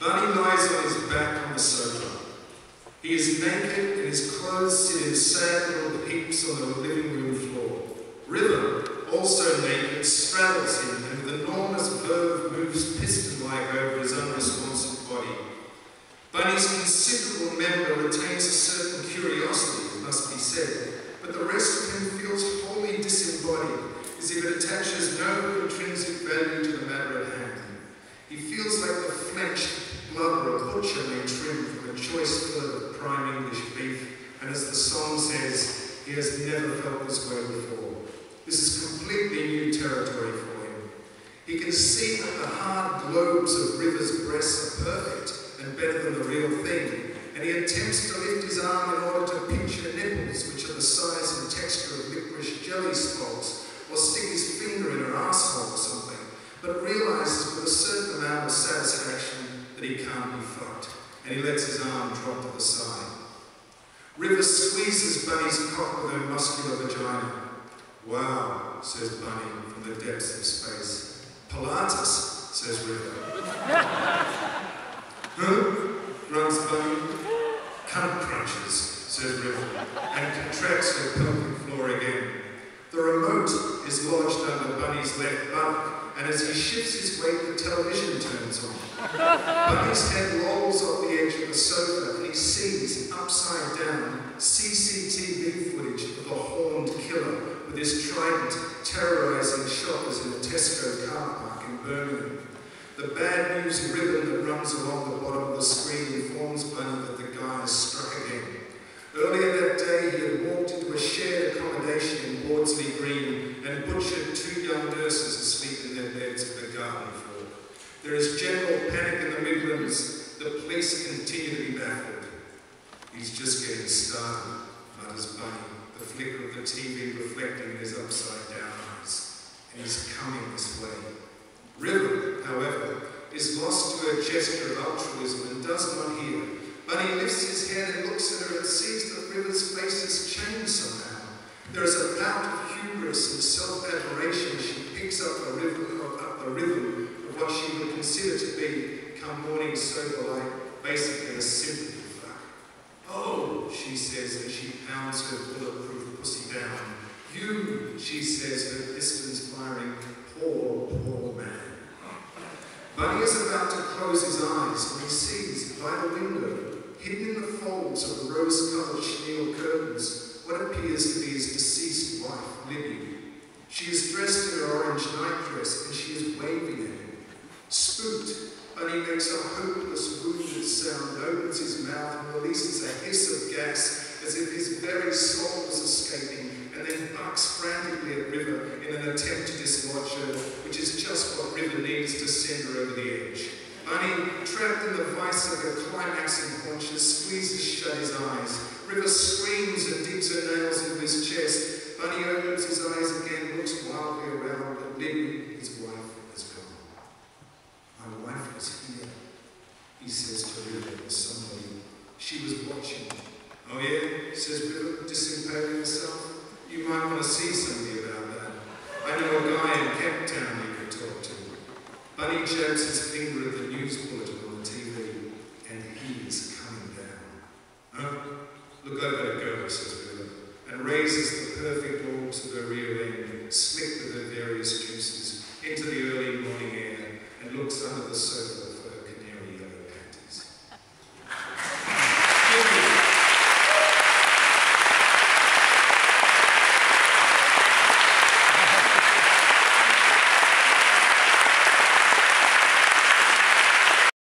Bunny lies on his back on the sofa. He is naked and his clothes sit in sad little heaps on the living room floor. River, also naked, straddles him and with enormous verve moves piston-like over his unresponsive body. Bunny's considerable member retains a certain curiosity, it must be said, but the rest of him feels wholly disembodied, as if it attaches no intrinsic value to the matter at hand. He feels like may trim from a choice fillet of prime English beef, and as the song says, he has never felt this way before. This is completely new territory for him. He can see that the hard globes of River's breasts are perfect, and better than the real thing, and he attempts to lift his arm in order to pinch her nipples, which are the size and texture of licorice jelly spots, or stick his finger in her asshole or something, but realizes with a certain amount of satisfaction that he can't be fucked, and he lets his arm drop to the side. River squeezes Bunny's cock with her muscular vagina. Wow, says Bunny from the depths of space. Pilates, says River. Huh? grunts Bunny. Cunt crunches, says River, and contracts her pelvic floor again. The remote is lodged under Bunny's left buttock, and as he shifts his weight, the television turns on. Bunny's head lolls off the edge of the sofa, and he sees, upside down, CCTV footage of a horned killer with his trident terrorizing shoppers in a Tesco car park in Birmingham. The bad news ribbon that runs along the bottom of the screen informs Bunny that the guy has struck again. Earlier that day, he had walked into a shared accommodation in Wardsley Green and butchered two young nurses asleep in their beds at the garden floor. There is general panic in the Midlands. The police continue to be baffled. He's just getting started, mutters Bunny, the flicker of the TV reflecting in his upside down eyes. And he's coming this way. River, however, is lost to a gesture of altruism and does not hear. Bunny lifts his head and looks at her and sees that River's face has changed somehow. There is a bout of hubris and self-admiration she picks up the rhythm, up the rhythm what she would consider to be, come morning sober-like, basically a sympathy fuck. Oh, she says as she pounds her bulletproof pussy down. You, she says, her pistons firing, poor, poor man. Bunny is about to close his eyes when he sees, by the window, hidden in the folds of the rose-colored chenille curtains, what appears to be his deceased wife, Libby. She is dressed in her orange nightdress and she is waving at him. Spooked, he makes a hopeless, wounded sound, opens his mouth and releases a hiss of gas as if his very soul was escaping, and then bucks frantically at River in an attempt to dislodge her, which is just what River needs to send her over the edge. Bunny, trapped in the vice of her climaxing haunches, squeezes shut his eyes. River screams and digs her nails into his chest. Bunny opens his eyes again, looks wildly around, but Libby, his wife, says, Will disembowel yourself? You might want to see somebody about that. I know a guy in Cape Town you could talk to. Bunny jabs his finger at the news bulletin on the TV, and he is coming down. Huh? Look over at girl, says Bill, and raises the perfect orbs of her rear end, slick with her various juices, into the